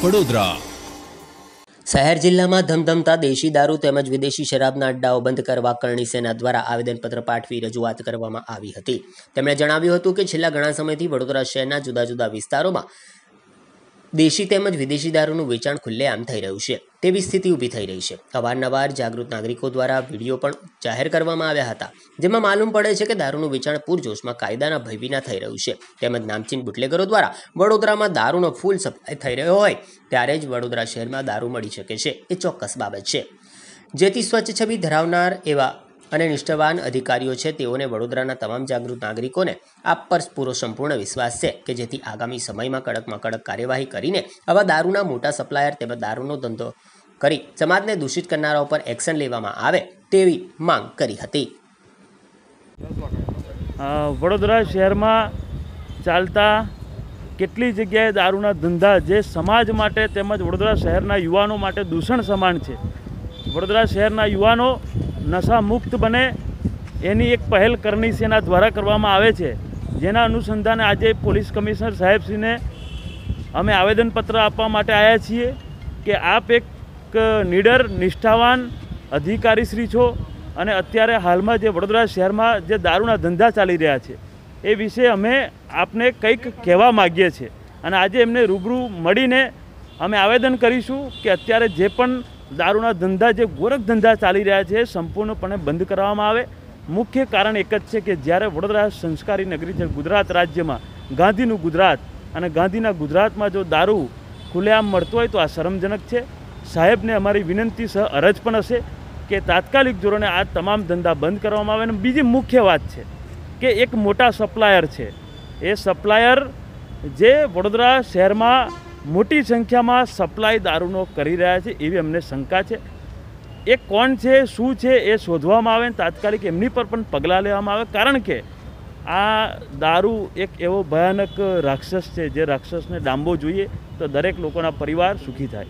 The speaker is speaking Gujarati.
Vadodara. શહેર જિલ્લામાં ધમધમતા દેશી દારૂ તેમજ વિદેશી શરાબના અડ્ડાઓ બંધ કરવા કરણી સેના દ્વારા આવેદનપત્ર પાઠવી રજૂઆત કરવામાં આવી હતી તેમણે જણાવ્યું હતું કે છેલ્લા ઘણા સમયથી વડોદરા શહેરના જુદા જુદા વિસ્તારોમાં દેશી તેમજ વિદેશી દારૂનું વેચાણ ખુલ્લેઆમ થઈ રહ્યું છે તેવી સ્થિતિ ઊભી થઈ રહી છે. અવારનવાર જાગૃત નાગરિકો દ્વારા વીડિયો પણ જાહેર કરવામાં આવ્યા હતા, જેમાં માલુમ પડે છે કે દારૂનું વેચાણ પૂરજોશમાં કાયદાના ભય વિના થઈ રહ્યું છે. તેમજ નામચીન બુટલેગરો દ્વારા વડોદરામાં દારૂનો ફૂલ સપ્લાય થઈ રહ્યો હોય, ત્યારે જ વડોદરા શહેરમાં દારૂ મળી શકે છે. એ ચોક્કસ બાબત છે. જેથી સ્વચ્છ છબી ધરાવનાર એવા અને નિષ્ઠાવાન અધિકારીઓ છે તેઓને વડોદરાના તમામ જાગૃત નાગરિકોને આપ પર પૂરો સંપૂર્ણ વિશ્વાસ છે કે જેથી આગામી સમયમાં કડકમાં કડક કાર્યવાહી કરીને આવા દારૂના મોટા સપ્લાયર તેમજ દારૂનો ધંધો કરી સમાજને દૂષિત કરનારા ઉપર એક્શન લેવામાં આવે તેવી માંગ કરી હતી. વડોદરા શહેરમાં ચાલતા કેટલી જગ્યાએ દારૂના ધંધા જે સમાજ માટે તેમજ વડોદરા શહેરના યુવાનો માટે દૂષણ સમાન છે. વડોદરા શહેરના યુવાનો નશા મુક્ત બને એની એક પહેલ કરણી સેના દ્વારા કરવામાં આવે છે. જેના અનુસંધાને આજે પોલીસ કમિશનર સાહેબશ્રીને અમે આવેદનપત્ર આપવા માટે આવ્યા છીએ કે આપ એક નીડર, નિષ્ઠાવાન અધિકારીશ્રી છો અને અત્યારે હાલમાં જે વડોદરા શહેરમાં જે દારૂના ધંધા ચાલી રહ્યા છે, એ વિશે અમે આપને કંઈક કહેવા માગીએ છીએ. અને આજે એમને રૂબરૂ મળીને અમે આવેદન કરીશું કે અત્યારે જે પણ દારૂના ધંધા જે ગોરખ ધંધા ચાલી રહ્યા છે, સંપૂર્ણપણે બંધ કરવામાં આવે. મુખ્ય કારણ એક જ છે કે જ્યારે વડોદરા સંસ્કારી નગરી છે, ગુજરાત રાજ્યમાં, ગાંધીનું ગુજરાત અને ગાંધીના ગુજરાતમાં જો દારૂ ખુલ્લેઆમ મળતો હોય તો આ શરમજનક છે. સાહેબને અમારી વિનંતી સહ અરજ પણ હશે કે તાત્કાલિક ધોરણે આ તમામ ધંધા બંધ કરવામાં આવે. અને બીજી મુખ્ય વાત છે કે એક મોટા સપ્લાયર છે. એ સપ્લાયર જે વડોદરા શહેરમાં મોટી સંખ્યામાં સપ્લાય દારૂનો કરી રહ્યા છે એવી અમને શંકા છે. એ કોણ છે, શું છે એ શોધવામાં આવે તાત્કાલિક એમની પર પણ પગલાં લેવામાં આવે. કારણ કે આ દારૂ એક એવો ભયાનક રાક્ષસ છે, જે રાક્ષસને ડાંબવો જોઈએ તો દરેક લોકોના પરિવાર સુખી થાય.